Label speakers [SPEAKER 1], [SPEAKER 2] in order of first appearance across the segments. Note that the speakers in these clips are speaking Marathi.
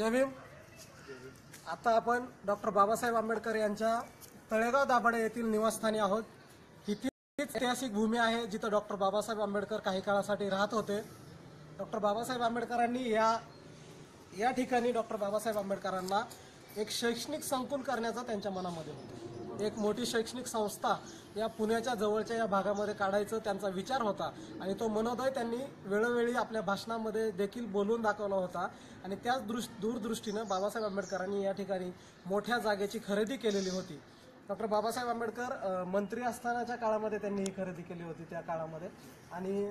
[SPEAKER 1] जय भीम. आता आपण डॉक्टर बाबासाहेब आंबेडकर यांच्या तळेगाव दाभाडे येथील निवासस्थानी आहोत. ही तीच ऐतिहासिक भूमी आहे जिथं डॉक्टर बाबासाहेब आंबेडकर काही काळासाठी राहत होते. डॉक्टर बाबासाहेब आंबेडकरांनी या या ठिकाणी डॉक्टर बाबासाहेब आंबेडकरांना एक शैक्षणिक संकुल करण्याचा त्यांच्या मनामध्ये होतं. एक मोठी शैक्षणिक संस्था या पुण्याच्या जवळच्या या भागामध्ये काढायचं त्यांचा विचार होता. आणि तो मनोदय त्यांनी वेळोवेळी आपल्या भाषणामध्ये देखील बोलून दाखवला होता. आणि त्याच दृष् दूरदृष्टीनं बाबासाहेब आंबेडकरांनी या ठिकाणी मोठ्या जागेची खरेदी केलेली होती. डॉक्टर बाबासाहेब आंबेडकर मंत्री असतानाच्या काळामध्ये त्यांनी ही खरेदी केली होती त्या काळामध्ये. आणि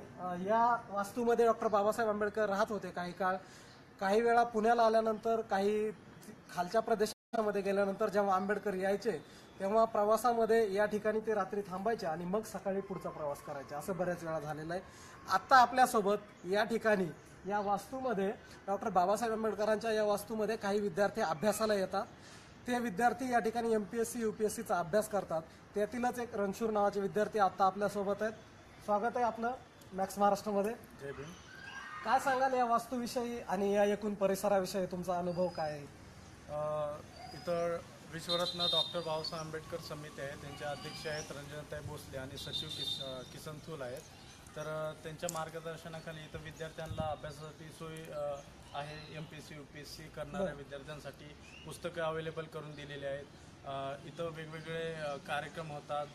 [SPEAKER 1] या वास्तूमध्ये डॉक्टर बाबासाहेब आंबेडकर राहत होते काही काळ. काही वेळा पुण्याला आल्यानंतर काही खालच्या प्रदेशामध्ये गेल्यानंतर जेव्हा आंबेडकर यायचे तेव्हा प्रवासामध्ये या ठिकाणी ते रात्री थांबायचे आणि मग सकाळी पुढचा प्रवास करायचे. असं बऱ्याच वेळा झालेलं आहे. आत्ता आपल्यासोबत या ठिकाणी या वास्तूमध्ये डॉक्टर बाबासाहेब आंबेडकरांच्या या वास्तूमध्ये काही विद्यार्थी अभ्यासाला येतात. ते विद्यार्थी या ठिकाणी M P S C U P S सीचा अभ्यास करतात. त्यातीलच एक रणशूर नावाचे विद्यार्थी आता आपल्यासोबत आहेत. स्वागत आहे आपलं मॅक्स महाराष्ट्रामध्ये.
[SPEAKER 2] जय भीम.
[SPEAKER 1] काय सांगाल या वास्तूविषयी आणि या एकूण परिसराविषयी तुमचा अनुभव काय आहे?
[SPEAKER 2] इथं विश्वरत्न डॉक्टर बाबासाहेब आंबेडकर समिती आहे. त्यांचे अध्यक्ष आहेत रंजनताई भोसले आणि सचिव किस किसन थूल आहेत. तर त्यांच्या मार्गदर्शनाखाली इथं विद्यार्थ्यांना अभ्यासासाठी सोय आहे. M P S C U P S C करणाऱ्या विद्यार्थ्यांसाठी पुस्तकं अवेलेबल करून दिलेली आहेत. इथं वेगवेगळे कार्यक्रम होतात.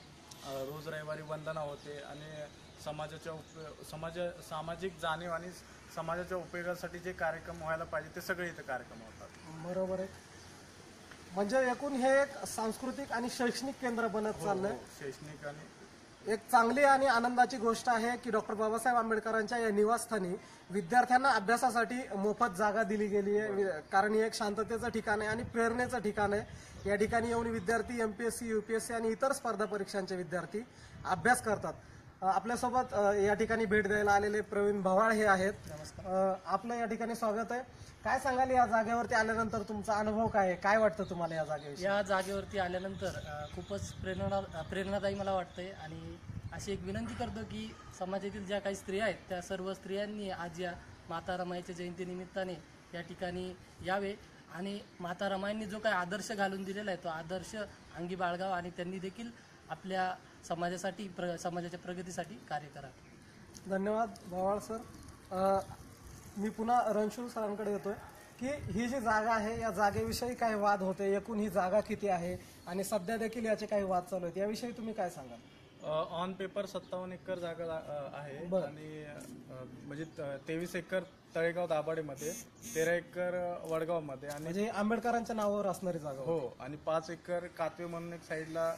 [SPEAKER 2] रोज रविवारी वंदना होते आणि समाजाच्या उप समाज सामाजिक जाणीव आणि समाजाच्या उपयोगासाठी जे कार्यक्रम व्हायला पाहिजे ते सगळे इथं कार्यक्रम होतात.
[SPEAKER 1] बरोबर आहे. म्हणजे एकूण हे एक सांस्कृतिक आणि शैक्षणिक केंद्र बनत चाललंय.
[SPEAKER 2] शैक्षणिक आणि
[SPEAKER 1] एक चांगली आणि आनंदाची गोष्ट आहे की डॉक्टर बाबासाहेब आंबेडकरांच्या या निवासस्थानी विद्यार्थ्यांना अभ्यासासाठी मोफत जागा दिली गेली आहे. कारण हे एक शांततेचं ठिकाण आहे आणि प्रेरणेचं ठिकाण आहे. या ठिकाणी येऊन विद्यार्थी एमपीएससी युपीएससी आणि इतर स्पर्धा परीक्षांचे विद्यार्थी अभ्यास करतात. आपल्यासोबत या ठिकाणी भेट द्यायला आलेले प्रवीण भवाळ हे आहेत. आपलं या ठिकाणी स्वागत आहे. काय सांगाल या जागेवरती आल्यानंतर तुमचा अनुभव काय आहे? काय वाटतं तुम्हाला या जागेविषयी?
[SPEAKER 3] या जागेवरती आल्यानंतर खूपच प्रेरणा प्रेरणादायी मला वाटतंय. आणि अशी एक विनंती करतो की समाजातील ज्या काही स्त्रिया आहेत त्या सर्व स्त्रियांनी आज या माता रमाईच्या जयंतीनिमित्ताने या ठिकाणी यावे. आणि माता रमाईंनी जो काही आदर्श घालून दिलेला आहे तो आदर्श अंगी बाळगावा. आणि त्यांनी देखील आपल्या समाजासाठी प्र समाजाच्या प्रगतीसाठी कार्य करावे
[SPEAKER 1] धन्यवाद भवाळ सर अ, मी पुन्हा रणशूर सरांकडे येतोय की ही जी जागा आहे या जागेविषयी काही वाद होते एकूण ही जागा किती आहे आणि सध्या देखील याचे काही वाद चालू आहेत याविषयी तुम्ही काय सांगाल
[SPEAKER 2] ऑन पेपर सत्तावन्न एकर जागा आहे
[SPEAKER 1] बरं.
[SPEAKER 2] आणि म्हणजे तेवीस एकर तळेगाव दाभाडेमध्ये तेरा एकर वडगावमध्ये आणि
[SPEAKER 1] म्हणजे आंबेडकरांच्या नावावर असणारी जागा होती.
[SPEAKER 2] हो आणि पाच एकर कातवे म्हणून एक साईडला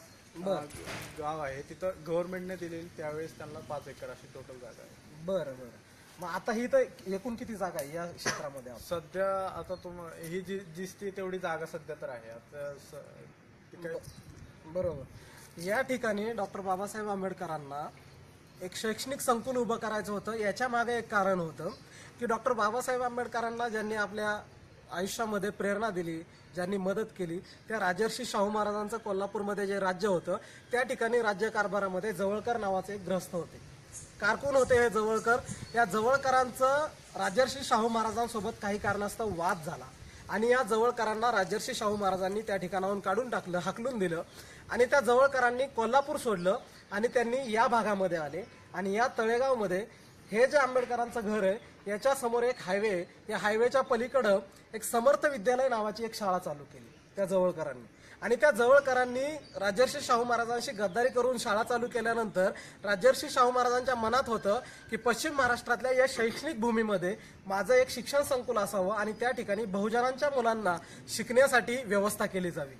[SPEAKER 2] गाव आहे तिथं गव्हर्नमेंटने दिलेली त्यावेळेस त्यांना पाच एकर अशी टोटल जागा आहे.
[SPEAKER 1] बरं बरं. मग आता ही तर एकूण किती जागा आहे या क्षेत्रामध्ये?
[SPEAKER 2] सध्या आता तुम ही जी दिसते तेवढी जागा सध्या तर आहे. आता स- ती काय
[SPEAKER 1] बरोबर. या ठिकाणी डॉक्टर बाबासाहेब आंबेडकरांना एक शैक्षणिक संकुल उभं करायचं होतं. याच्या मागे एक कारण होतं की डॉक्टर बाबासाहेब आंबेडकरांना ज्यांनी आपल्या आयुष्यामध्ये प्रेरणा दिली ज्यांनी मदत केली. त्या राजर्षी शाहू महाराजांचं कोल्हापूरमध्ये जे राज्य होतं त्या ठिकाणी राज्यकारभारामध्ये जवळकर नावाचे एक ग्रस्त होते. कारकून होते हे जवळकर. या जवळकरांचं राजर्षी शाहू महाराजांसोबत काही कारणास्तव वाद झाला. आणि या जवळकरांना राजर्षी शाहू महाराजांनी त्या ठिकाणाहून काढून टाकलं हाकलून दिलं. आणि त्या जवळकरांनी कोल्हापूर सोडलं आणि त्यांनी या भागामध्ये आले. आणि या तळेगावमध्ये हे जे आंबेडकरांचं घर आहे याच्या समोर एक हायवे या हायवेच्या पलीकडं एक समर्थ विद्यालय नावाची एक शाळा चालू केली त्या जवळकरांनी. आणि त्या जवळकरांनी राजर्षी शाहू महाराजांशी गद्दारी करून शाळा चालू केल्यानंतर राजर्षी शाहू महाराजांच्या मनात होतं की पश्चिम महाराष्ट्रातल्या या शैक्षणिक भूमीमध्ये माझं एक शिक्षण संकुल असावं आणि त्या ठिकाणी बहुजनांच्या मुलांना शिकण्यासाठी व्यवस्था केली जावी.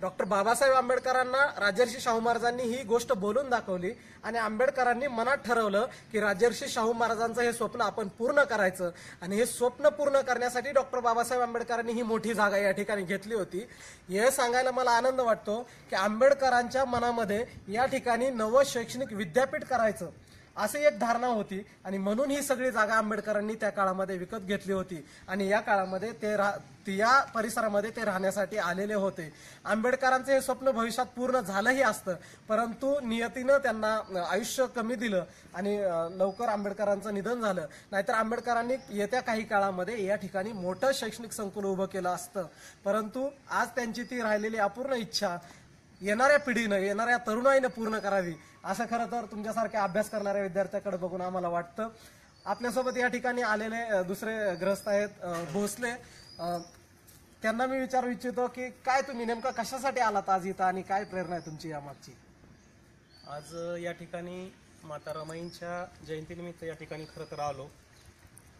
[SPEAKER 1] डॉक्टर बाबासाहेब आंबेडकरांना राजर्षी शाहू महाराजांनी ही गोष्ट बोलून दाखवली आणि आंबेडकरांनी मनात ठरवलं की राजर्षी शाहू महाराजांचं हे स्वप्न आपण पूर्ण करायचं. आणि हे स्वप्न पूर्ण करण्यासाठी डॉक्टर बाबासाहेब आंबेडकरांनी ही मोठी जागा या ठिकाणी घेतली होती. हे सांगायला मला आनंद वाटतो की आंबेडकरांच्या मनामध्ये या ठिकाणी नवं शैक्षणिक विद्यापीठ करायचं. अशी एक धारणा होती. आणि म्हणून ही सगळी जागा आंबेडकरांनी त्या काळामध्ये विकत घेतली होती. आणि या काळामध्ये ते रा या परिसरामध्ये ते राहण्यासाठी आलेले होते. आंबेडकरांचे हे स्वप्न भविष्यात पूर्ण झालंही असतं. परंतु नियतीनं त्यांना आयुष्य कमी दिलं आणि लवकर आंबेडकरांचं निधन झालं. नाहीतर आंबेडकरांनी येत्या काही काळामध्ये या ठिकाणी मोठं शैक्षणिक संकुल उभं केलं असतं. परंतु आज त्यांची ती राहिलेली अपूर्ण इच्छा येणाऱ्या पिढीनं येणाऱ्या तरुणाईनं पूर्ण करावी. असं खरं तर तुमच्यासारख्या अभ्यास करणाऱ्या विद्यार्थ्याकडे बघून आम्हाला वाटतं. आपल्यासोबत या ठिकाणी आलेले दुसरे ग्रस्त आहेत भोसले. त्यांना मी विचारू इच्छितो की काय तुम्ही नेमकं कशासाठी आलात आज इथं आणि काय प्रेरणा आहे तुमची यामागची?
[SPEAKER 4] आज या ठिकाणी माता रमाईंच्या जयंतीनिमित्त या ठिकाणी खरं तर आलो.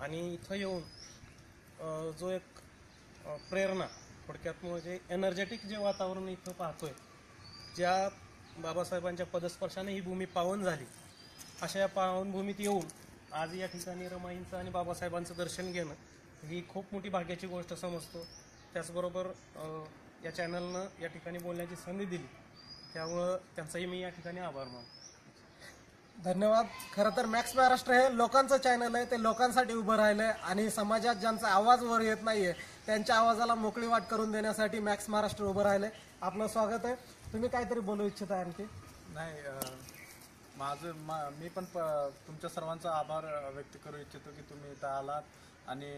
[SPEAKER 4] आणि इथं येऊन जो एक प्रेरणा थोडक्यात म्हणजे एनर्जेटिक जे वातावरण इथं पाहतोय ज्या बाबासाहेबांच्या पदस्पर्शाने ही भूमी पावन झाली अशा या पावनभूमीत येऊन आज या ठिकाणी रमाईंचं आणि बाबासाहेबांचं दर्शन घेणं ही खूप मोठी भाग्याची गोष्ट समजतो. त्याचबरोबर या चॅनलनं या ठिकाणी बोलण्याची संधी दिली. त्यामुळं त्यांचाही मी या ठिकाणी आभार मानतो.
[SPEAKER 1] धन्यवाद. खरं तर मॅक्स महाराष्ट्र हे लोकांचं चॅनल आहे ते लोकांसाठी उभं राहिलंय आणि समाजात ज्यांचा आवाज वर येत नाही आहे त्यांच्या आवाजाला मोकळी वाट करून देण्यासाठी मॅक्स महाराष्ट्र उभं राहिले. आपलं स्वागत आहे. तुम्ही काहीतरी बोलू इच्छिता आणखी?
[SPEAKER 2] नाही माझं मा मी पण प तुमच्या सर्वांचा आभार व्यक्त करू इच्छितो की तुम्ही इथं आलात आणि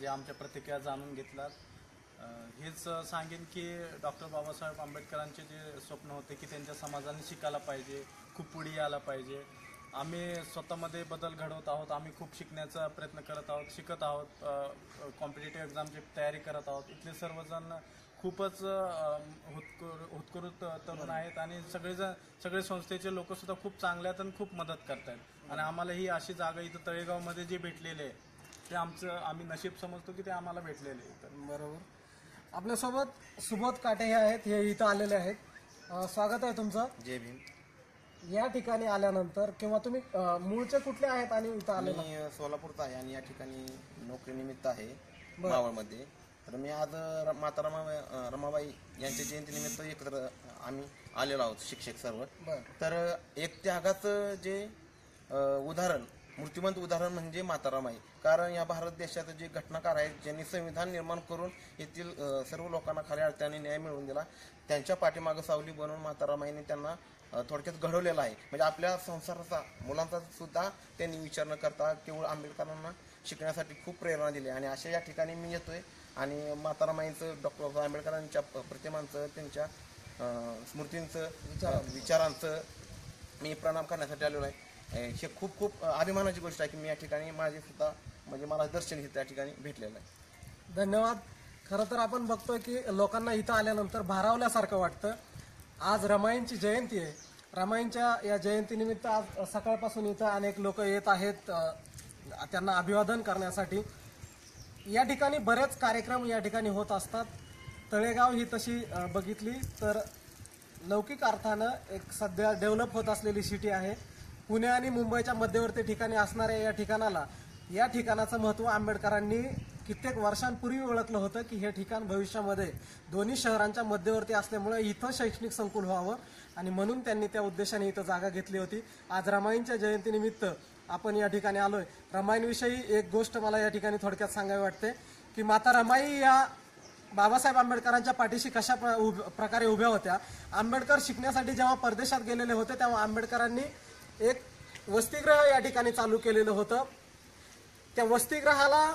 [SPEAKER 2] जे आमच्या प्रतिक्रिया जाणून घेतलात. हेच सांगेन की डॉक्टर बाबासाहेब आंबेडकरांचे जे स्वप्न होते की त्यांच्या समाजाने शिकायला पाहिजे खूप पुढे यायला पाहिजे. आम्ही स्वतःमध्ये बदल घडवत आहोत आम्ही खूप शिकण्याचा प्रयत्न करत आहोत शिकत आहोत कॉम्पिटेटिव्ह एक्झामची तयारी करत आहोत. इथले सर्वजण खूपच हुतकर हुतकृत तरुण आहेत आणि सगळेजण सगळे संस्थेचे लोक सुद्धा खूप चांगले आहेत आणि खूप मदत करतायत. आणि आम्हाला ही अशी जागा इथं तळेगावमध्ये जे भेटलेले आहे ते आमचं आम्ही नशीब समजतो की ते आम्हाला भेटलेले आहे.
[SPEAKER 1] बरोबर. आपल्यासोबत सुबोध काटे हे आहेत हे इथं आलेले आहेत. स्वागत आहे तुमचं.
[SPEAKER 5] जय भीम.
[SPEAKER 1] या ठिकाणी आल्यानंतर किंवा तुम्ही अं, मूळचे कुठले आहेत आणि इथं आले
[SPEAKER 5] मी अ, सोलापूरचा आहे आणि या ठिकाणी नोकरीनिमित्त आहे मावळमध्ये. तर मी आज अ, र- माता रमा अ, रमाबाई यांच्या जयंतीनिमित्त एकत्र आम्ही आलेलो आहोत शिक्षक सर्व.
[SPEAKER 1] बरं.
[SPEAKER 5] तर अ, एक त्यागाचं जे अ, उदाहरण मूर्तिमंत उदाहरण म्हणजे माता रमाई कारण या भारत देशात जे घटनाकार आहेत ज्यांनी संविधान निर्माण करून येथील अ, सर्व लोकांना खऱ्या अर्थाने न्याय मिळवून दिला त्यांच्या पाठीमागं सावली बनवून माता रमाईने त्यांना थोडक्यात घडवलेला आहे. म्हणजे आपल्या संसाराचा मुलांचा सुद्धा त्यांनी विचार न करता केवळ आंबेडकरांना शिकण्यासाठी खूप प्रेरणा दिली आणि अशा या ठिकाणी मी येतोय. आणि माता रमाईंचं डॉक्टर बाबासाहेब आंबेडकरांच्या प्रतिमांचं त्यांच्या स्मृतींचं अ, विचारांचं. मी प्रणाम करण्यासाठी आलेलो आहे. हे खूप खूप अभिमानाची गोष्ट आहे की मी या ठिकाणी माझे सुद्धा म्हणजे मला दर्शन हे त्या ठिकाणी भेटलेलं आहे.
[SPEAKER 1] धन्यवाद. खरं तर आपण बघतोय की लोकांना इथं आल्यानंतर भारावल्यासारखं वाटतं. आज रमाईंची जयंती आहे. रमाईंच्या या जयंतीनिमित्त आज सकाळपासून इथं अनेक लोक येत आहेत त्यांना अभिवादन करण्यासाठी. या ठिकाणी बरेच कार्यक्रम या ठिकाणी होत असतात. तळेगाव ही तशी बघितली तर लौकिक अर्थानं एक सध्या डेव्हलप होत असलेली सिटी आहे. पुणे आणि मुंबईच्या मध्यवर्ती ठिकाणी असणाऱ्या या ठिकाणाला या ठिकाणाचं महत्त्व आंबेडकरांनी कित्येक वर्षांपूर्वी ओळखलं होतं की हे ठिकाण भविष्यामध्ये दोन्ही शहरांच्या मध्यवर्ती असल्यामुळे इथं शैक्षणिक संकुल व्हावं. आणि म्हणून त्यांनी त्या उद्देशाने इथं जागा घेतली होती. आज रमाईंच्या जयंतीनिमित्त आपण या ठिकाणी आलोय. रमाईंविषयी एक गोष्ट मला या ठिकाणी थोडक्यात सांगावी वाटते की माता रमाई या बाबासाहेब आंबेडकरांच्या पाठीशी कशा प्र- उभ- प्रकारे उभ्या होत्या? आंबेडकर शिकण्यासाठी जेव्हा परदेशात गेलेले होते तेव्हा आंबेडकरांनी एक वसतिगृह या ठिकाणी चालू केलेलं होतं. त्या वसतिगृहाला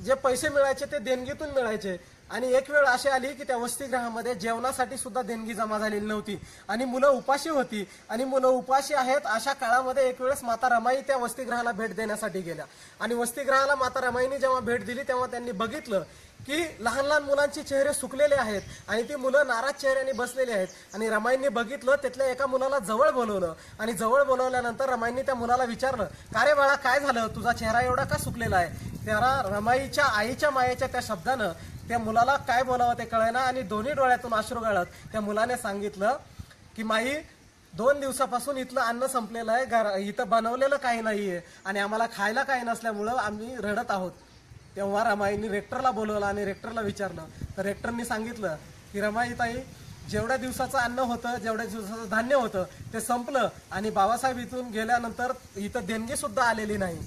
[SPEAKER 1] जे पैसे मिळायचे ते देणगीतून मिळायचे. आणि एक वेळ अशी आली की त्या वसतिगृहामध्ये जेवणासाठी सुद्धा देणगी जमा झालेली नव्हती. आणि मुलं उपाशी होती. आणि मुलं उपाशी आहेत अशा काळामध्ये एक वेळेस माता रमाई त्या वसतिगृहाला भेट देण्यासाठी गेल्या. आणि वसतिगृहाला माता रमाईने जेव्हा भेट दिली तेव्हा त्यांनी बघितलं की लहान लहान मुलांचे चेहरे सुकलेले आहेत आणि ती मुलं नाराज चेहऱ्याने बसलेली आहेत. आणि रमाईंनी बघितलं त्यातल्या एका मुलाला जवळ बोलवलं. आणि जवळ बोलवल्यानंतर रमाईंनी त्या मुलाला विचारलं का रे बाळा काय झालं? तुझा चेहरा एवढा का सुकलेला आहे? त्याला रमाईच्या आईच्या मायेच्या त्या शब्दानं त्या मुलाला काय बोलावं ते कळेना आणि दोन्ही डोळ्यातून अश्रू गळत. त्या मुलाने सांगितलं की माई दोन दिवसापासून इथलं अन्न संपलेलं आहे. घर इथं बनवलेलं काही नाहीये आणि आम्हाला खायला काही नसल्यामुळं आम्ही रडत आहोत. तेव्हा रमाईनी रेक्टरला बोलवलं आणि रेक्टरला विचारलं. तर रेक्टरनी सांगितलं की रमाई ताई जेवढ्या दिवसाचं अन्न होतं जेवढ्या दिवसाचं धान्य होतं ते संपलं आणि बाबासाहेब इथून गेल्यानंतर इथं देणगी सुद्धा आलेली नाही.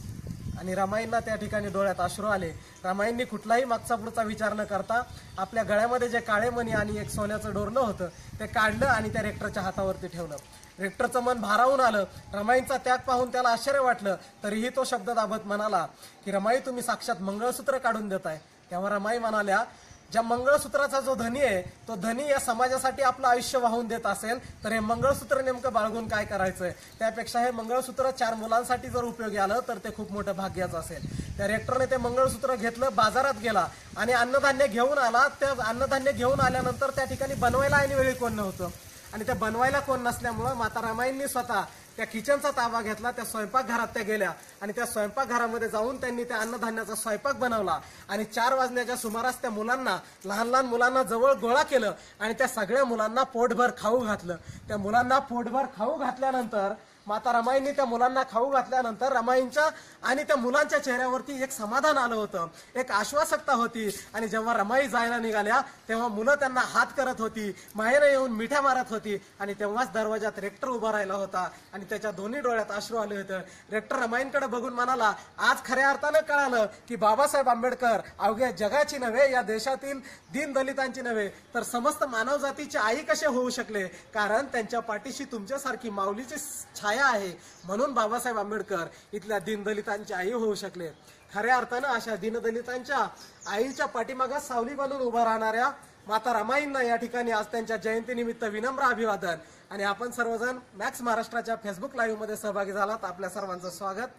[SPEAKER 1] आणि रमाईंना त्या ठिकाणी डोळ्यात अश्रू आले. रमाईंनी कुठलाही मागचा पुढचा विचार न करता आपल्या गळ्यामध्ये जे काळे मणी आणि एक सोन्याचं डोरणं होतं ते काढलं आणि त्या रेक्टरच्या हातावरती ठेवलं. रेक्टरचं मन भारावून आलं. रमाईंचा त्याग पाहून त्याला आश्चर्य वाटलं. तरीही तो शब्द दाबत म्हणाला की रमाई तुम्ही साक्षात मंगळसूत्र काढून देताय. तेव्हा रमाई म्हणाल्या ज्या मंगळसूत्राचा जो धनी आहे तो धनी या समाजासाठी आपलं आयुष्य वाहून देत असेल तर हे मंगळसूत्र नेमकं बाळगून काय करायचंय? त्यापेक्षा हे मंगळसूत्र चार मुलांसाठी जर उपयोगी आलं तर ते खूप मोठं भाग्याचं असेल. त्या रेक्टरने ते मंगळसूत्र घेतलं बाजारात गेला आणि अन्नधान्य घेऊन आला. त्या अन्नधान्य घेऊन आल्यानंतर त्या ठिकाणी बनवायला ऐनवेळी कोण नव्हतं? आणि त्या बनवायला कोण नसल्यामुळं माता रामाईंनी स्वतः त्या किचनचा ताबा घेतला त्या स्वयंपाकघरात त्या गेल्या आणि त्या स्वयंपाकघरामध्ये जाऊन त्यांनी त्या अन्नधान्याचा स्वयंपाक बनवला. आणि चार वाजण्याच्या सुमारास त्या मुलांना लहान लहान मुलांना जवळ गोळा केलं आणि त्या सगळ्या मुलांना पोटभर खाऊ घातलं. त्या मुलांना पोटभर खाऊ घातल्यानंतर माता रमाईंनी त्या मुलांना खाऊ घातल्यानंतर रमाईंच्या आणि त्या मुलांच्या चेहऱ्यावरती एक समाधान आलं होतं. एक आश्वासकता होती. आणि जेव्हा रमाई जायला निघाल्या तेव्हा मुलं त्यांना हात करत होती माहेर येऊन मिठ्या मारत होती आणि तेव्हाच दरवाजात रेक्टर उभा राहिला होता. आणि त्याच्या दोन्ही डोळ्यात अश्रू आले होते. रेक्टर रमाईंकडे बघून म्हणाला आज खऱ्या अर्थानं कळालं की बाबासाहेब आंबेडकर अवघ्या जगाची नव्हे या देशातील दीन दलितांची नव्हे. तर समस्त मानवजातीचे आई कसे होऊ शकले? कारण त्यांच्या पाठीशी तुमच्यासारखी माऊलीची छाया आहे. म्हणून बाबासाहेब आंबेडकर इथल्या दीनदलितांची आई होऊ शकले. खऱ्या अर्थानं अशा दीनदलितांच्या आईच्या पाठीमागं सावली बनून उभा राहणाऱ्या माता रमाईंना या ठिकाणी आज त्यांच्या जयंतीनिमित्त विनम्र अभिवादन. आणि आपण सर्वजण मॅक्स महाराष्ट्राच्या फेसबुक लाईव्हमध्ये सहभागी झालात. आपल्या सर्वांचं स्वागत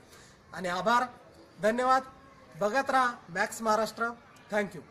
[SPEAKER 1] आणि आभार. धन्यवाद. बघत राहा मॅक्स महाराष्ट्र. थँक्यू.